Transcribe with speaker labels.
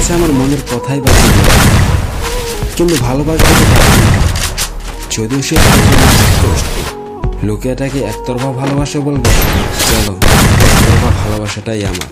Speaker 1: কাছে আমার মনের কথাই বা। কিন্তু ভালোবাসতে। যদিও সে লোকে এটাকে একতরফা ভালোবাসা বলবে, চলো, একতরফা ভালোবাসাটাই আমার